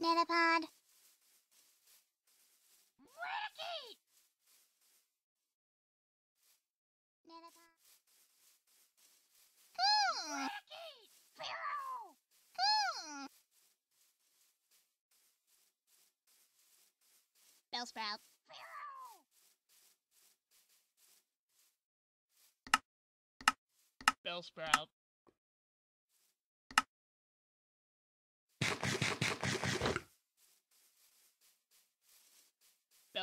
Metapod. Metapod. Hmm. Hmm. Bellsprout. Bellsprout.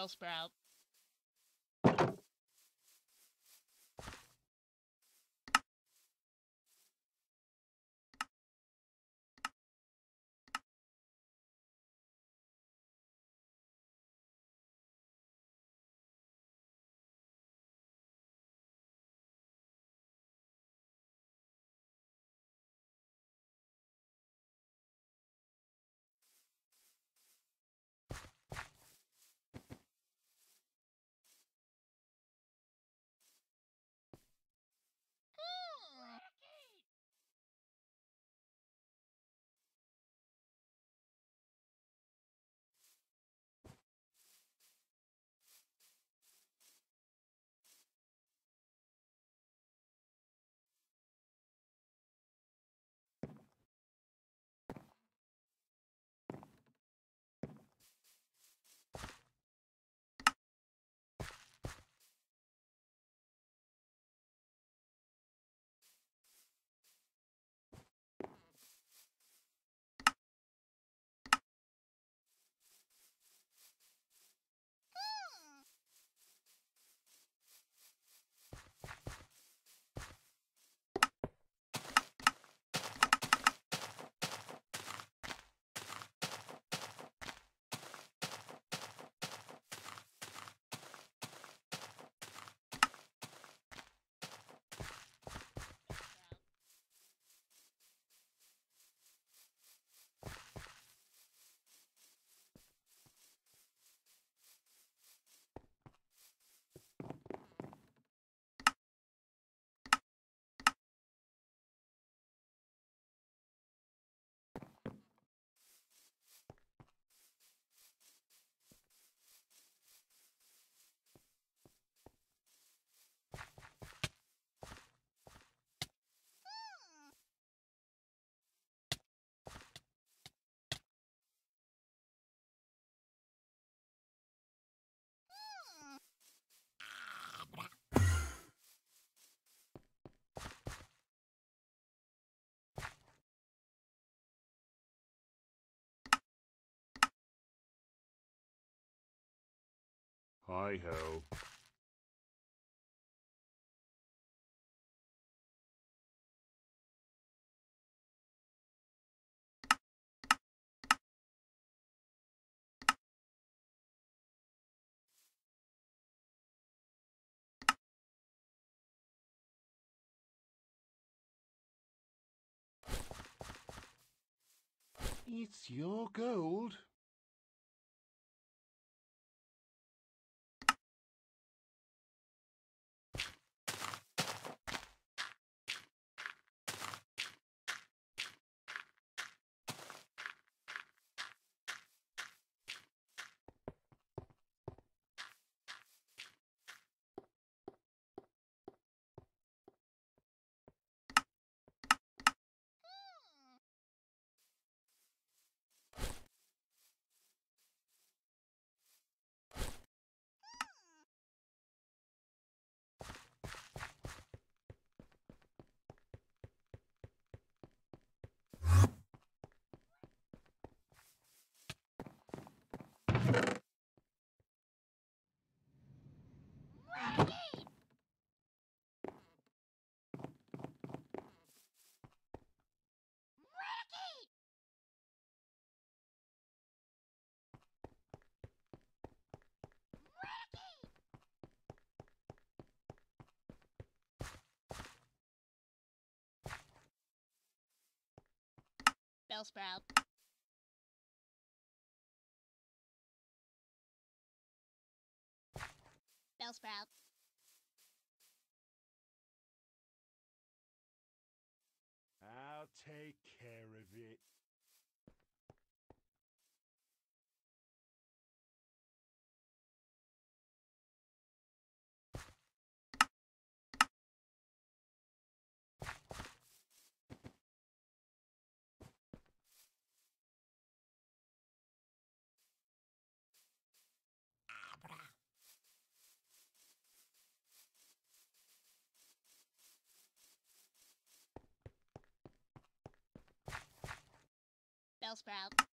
Bellsprout. Hi ho. It's your gold. Bellsprout. Bellsprout. I'll take care of it. Bellsprout.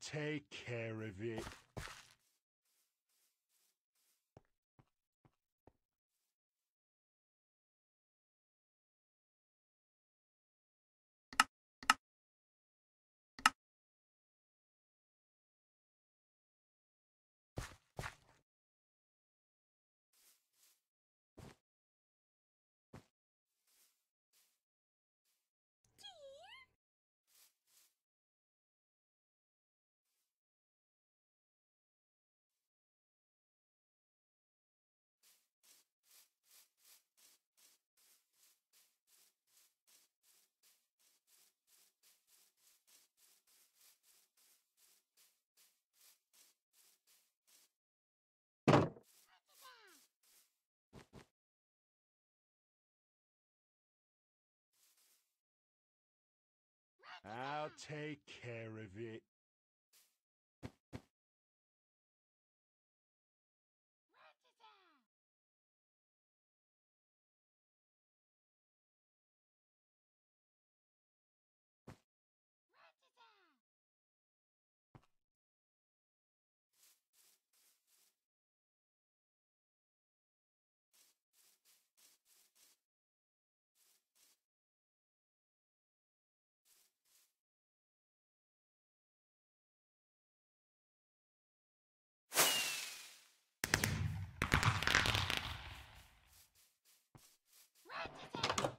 Take care of it. I'll take care of it. じゃん。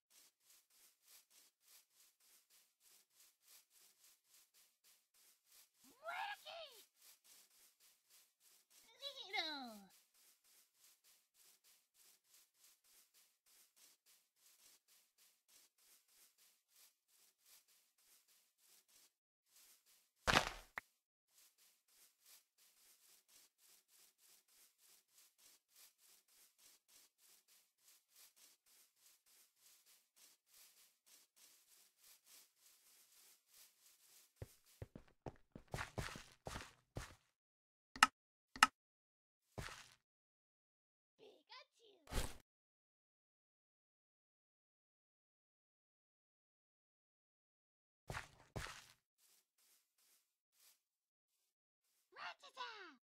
姐姐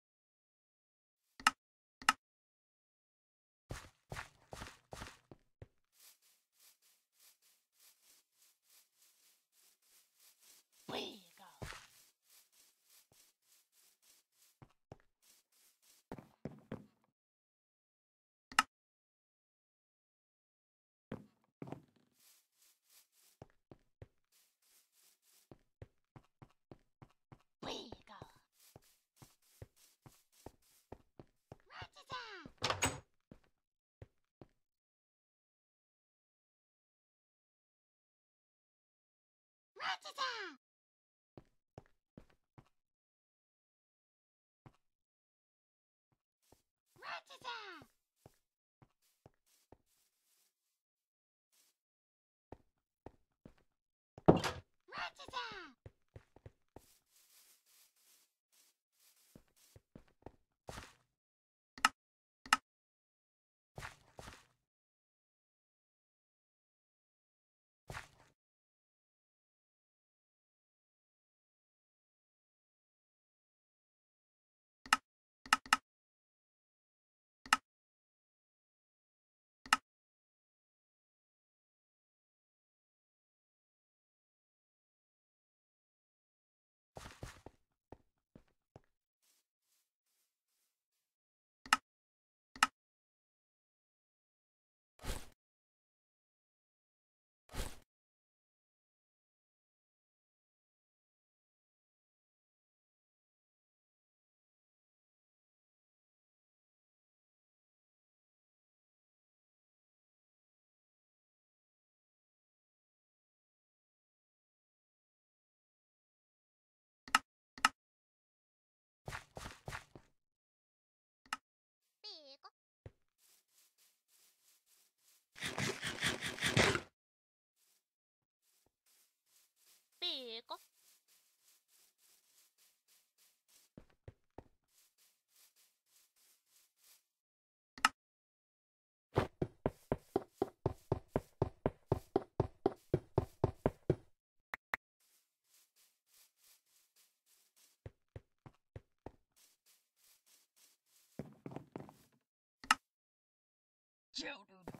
Rattata! Rattata! Rattata!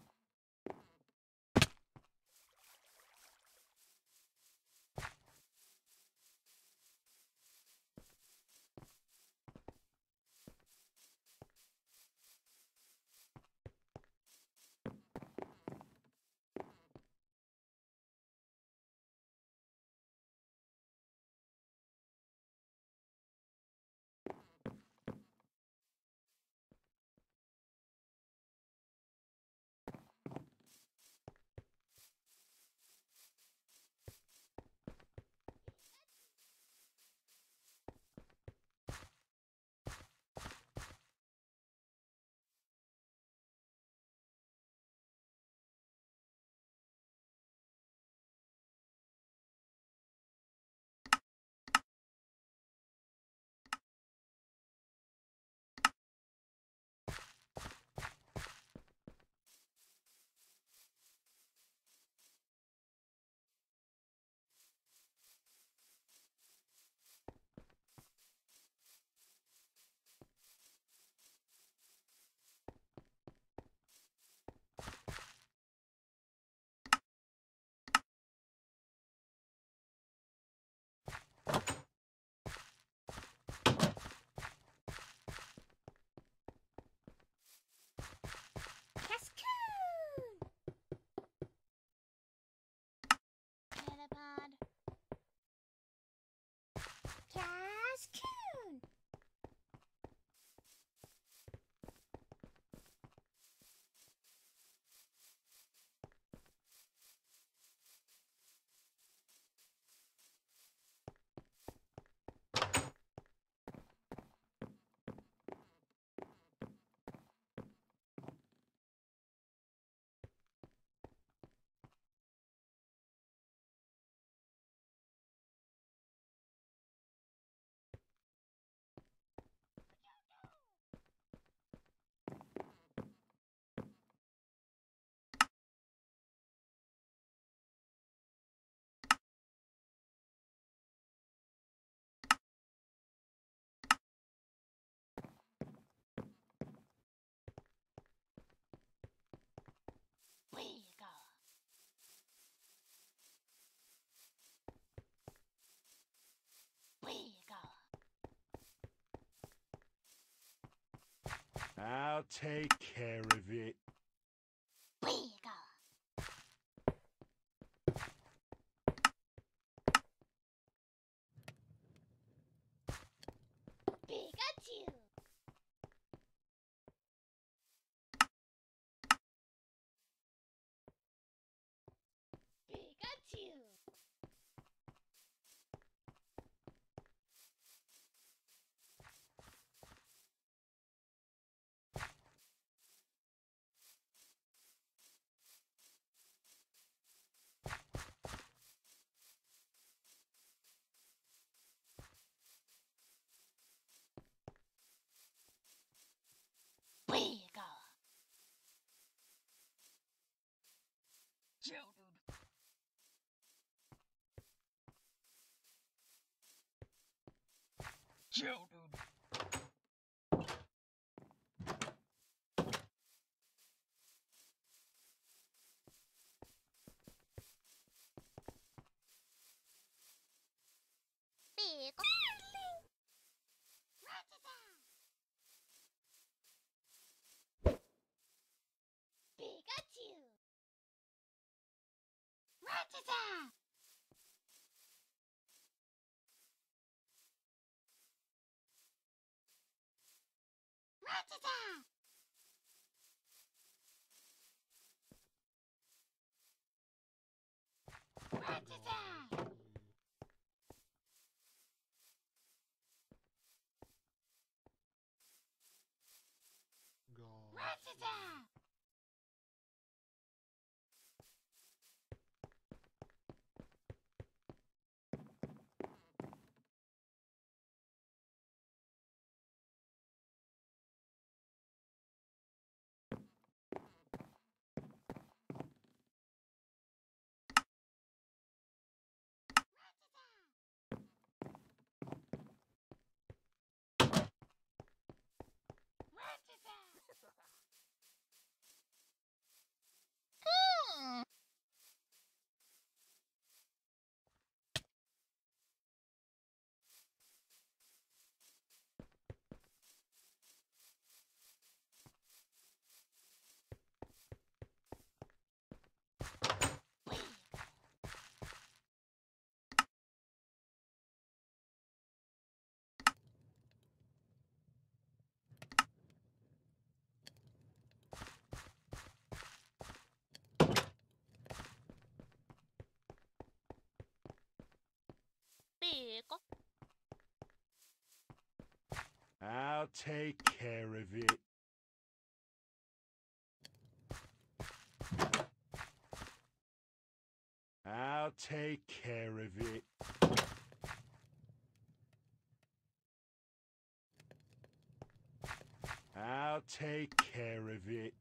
Cascoon! Catapod. Cascoon! Metapod. Cascoon! Wiggle. Wiggle. I'll take care of it. Geodude. Geodude. Big. Rattata. Pikachu. Rattata. Rattata. Rattata. I'll take care of it. I'll take care of it. I'll take care of it.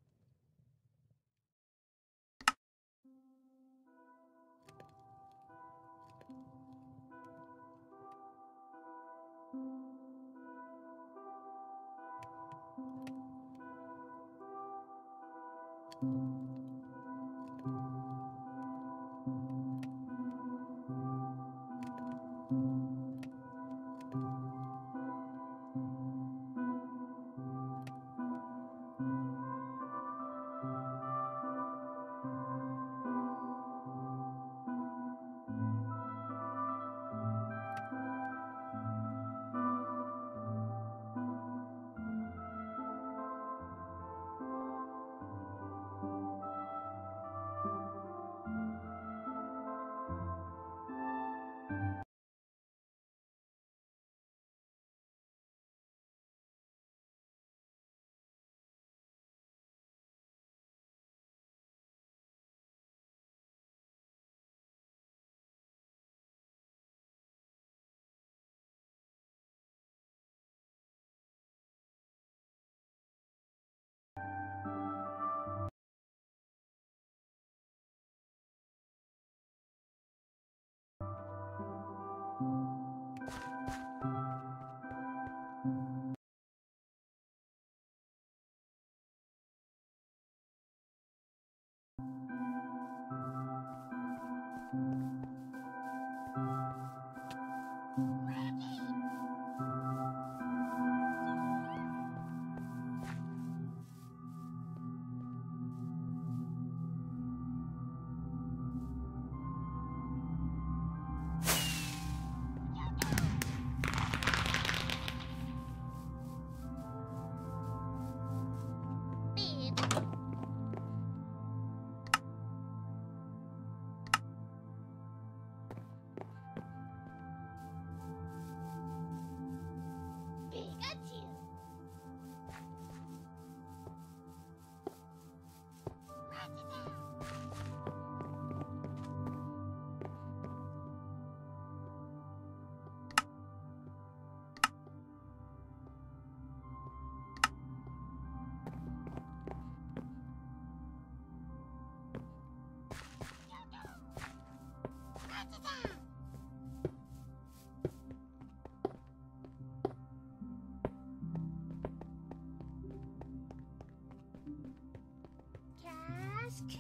Cascade.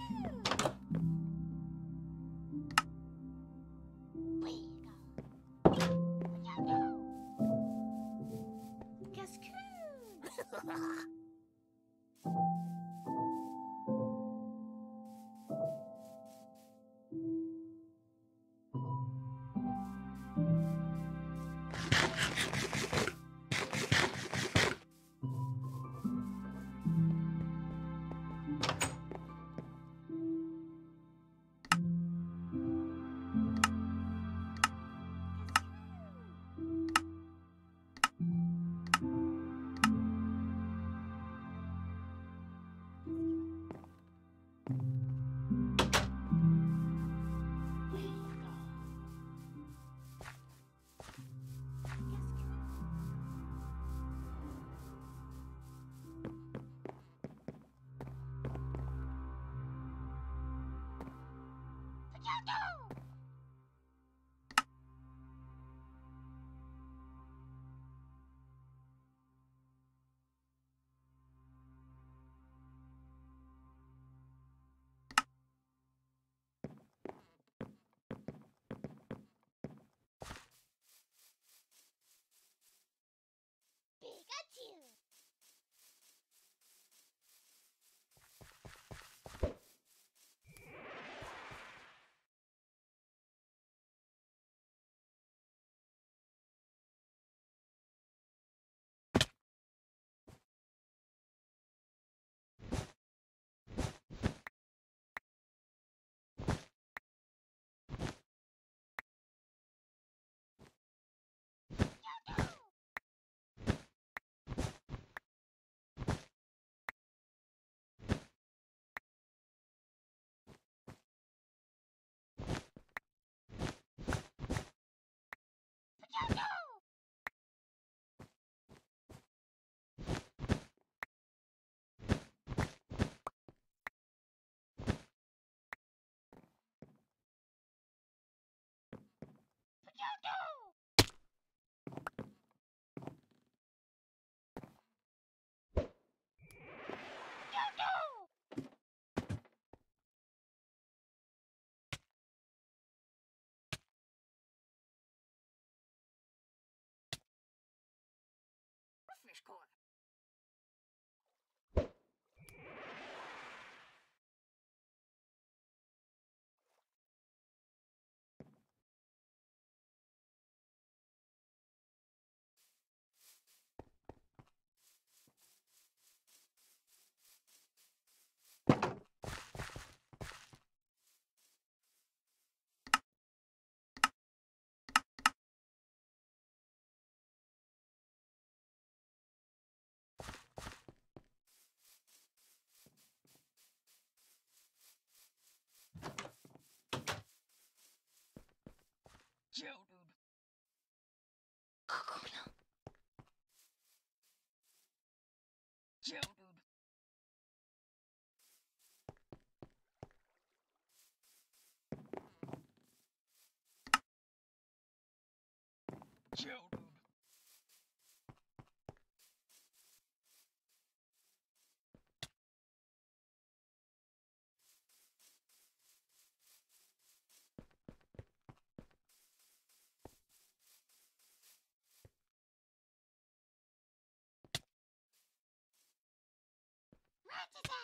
Cascade. Geodude. Yes, yes! children. Rattata!